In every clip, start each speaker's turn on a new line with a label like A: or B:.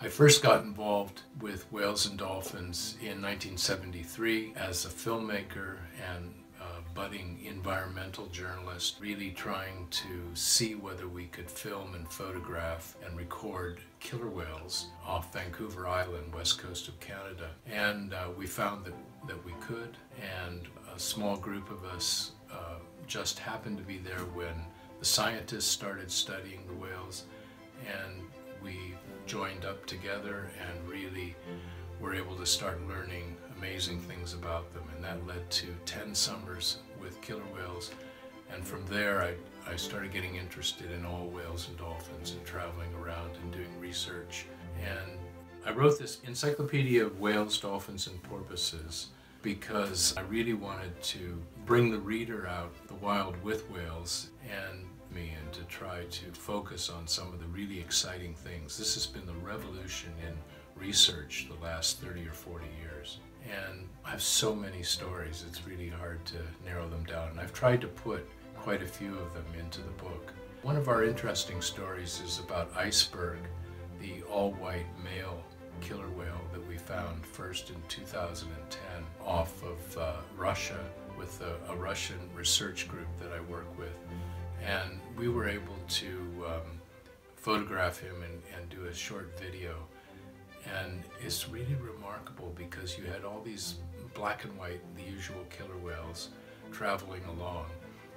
A: I first got involved with whales and dolphins in 1973 as a filmmaker and budding environmental journalist, really trying to see whether we could film and photograph and record killer whales off Vancouver Island, west coast of Canada. And uh, we found that, that we could, and a small group of us uh, just happened to be there when the scientists started studying the whales, and we joined up together and really were able to start learning amazing things about them. And that led to 10 summers with killer whales. And from there, I, I started getting interested in all whales and dolphins and traveling around and doing research. And I wrote this Encyclopedia of Whales, Dolphins, and Porpoises because I really wanted to bring the reader out the wild with whales and me and to try to focus on some of the really exciting things. This has been the revolution in research the last 30 or 40 years. And I have so many stories, it's really hard to narrow them down. And I've tried to put quite a few of them into the book. One of our interesting stories is about Iceberg, the all-white male killer whale that we found first in 2010 off of uh, Russia with a, a, Russian research group that I work with. And we were able to um, photograph him and, and do a short video and it's really remarkable because you had all these black and white, the usual killer whales, traveling along.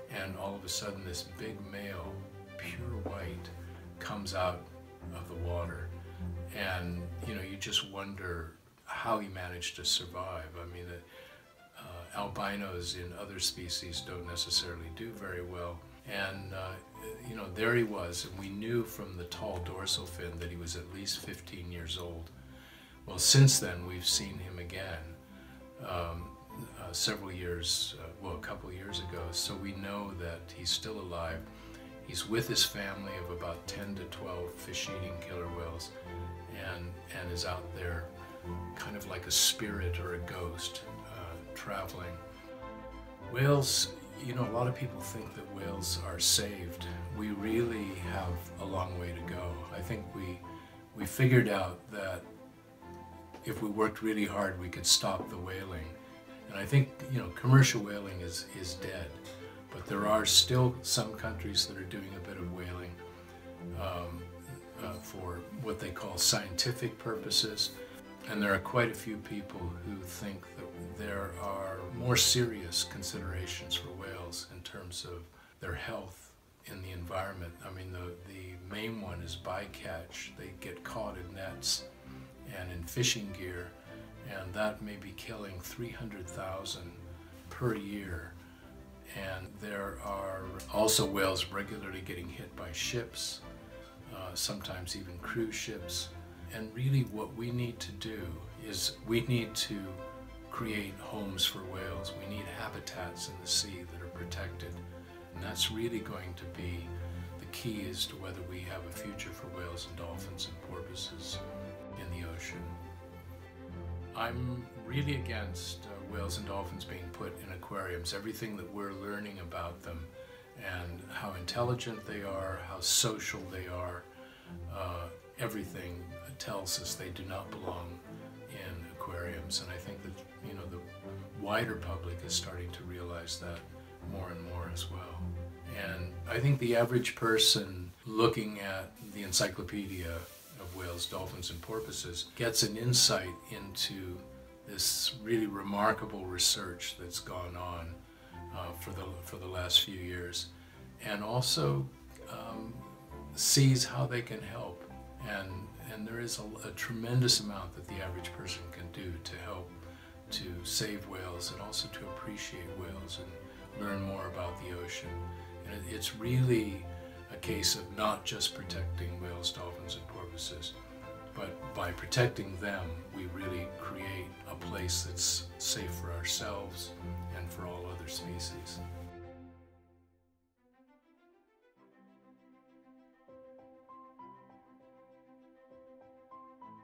A: And all of a sudden, this big male, pure white, comes out of the water. And, you know, you just wonder how he managed to survive. I mean, uh, albinos in other species don't necessarily do very well. And, uh, you know, there he was, and we knew from the tall dorsal fin that he was at least 15 years old. Well, since then, we've seen him again um, uh, several years, uh, well, a couple years ago. So we know that he's still alive. He's with his family of about 10 to 12 fish-eating killer whales and, and is out there kind of like a spirit or a ghost uh, traveling. Whales, you know, a lot of people think that whales are saved. We really have a long way to go. I think we, we figured out that if we worked really hard, we could stop the whaling. And I think, you know, commercial whaling is, is dead, but there are still some countries that are doing a bit of whaling um, uh, for what they call scientific purposes. And there are quite a few people who think there are more serious considerations for whales in terms of their health in the environment. I mean, the, the main one is bycatch. They get caught in nets and in fishing gear, and that may be killing 300,000 per year. And there are also whales regularly getting hit by ships, uh, sometimes even cruise ships. And really what we need to do is we need to create homes for whales. We need habitats in the sea that are protected. And that's really going to be the key as to whether we have a future for whales and dolphins and porpoises in the ocean. I'm really against uh, whales and dolphins being put in aquariums. Everything that we're learning about them and how intelligent they are, how social they are, uh, everything tells us they do not belong in aquariums. And I think that, wider public is starting to realize that more and more as well. And I think the average person looking at the encyclopedia of whales, dolphins, and porpoises, gets an insight into this really remarkable research that's gone on uh, for, the, for the last few years, and also um, sees how they can help. And, and there is a, a tremendous amount that the average person can do to help to save whales and also to appreciate whales and learn more about the ocean. And it's really a case of not just protecting whales, dolphins, and porpoises, but by protecting them, we really create a place that's safe for ourselves and for all other species.